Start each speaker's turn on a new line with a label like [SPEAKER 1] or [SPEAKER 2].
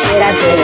[SPEAKER 1] Considérate.